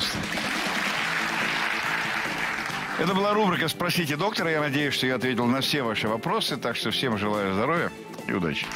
естественно. Это была рубрика «Спросите доктора». Я надеюсь, что я ответил на все ваши вопросы. Так что всем желаю здоровья и удачи.